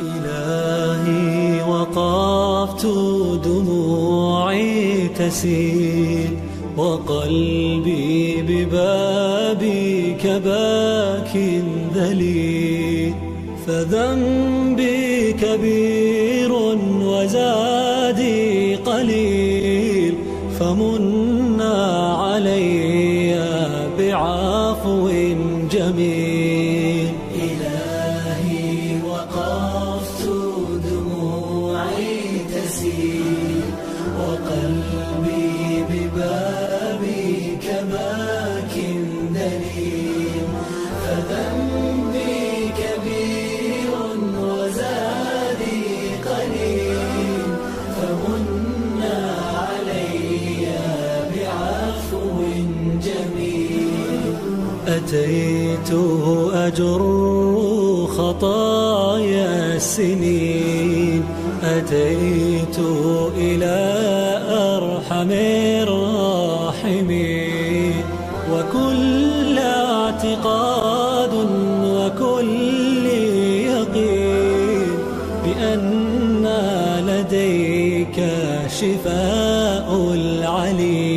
إلهي وقفت دموعي تسيل وقلبي ببابك باك ذليل فذنبي كبير وزادي قليل فمنا علي بعفو جميل وقلبي ببابك دليل فذنبي كبير وزادي قليل. فمنا علي بعفو جميل. أتيت أجر خطايا السنين. أتيت إلى أرحم الراحمين وكل اعتقاد وكل يقين بأن لديك شفاء العليم.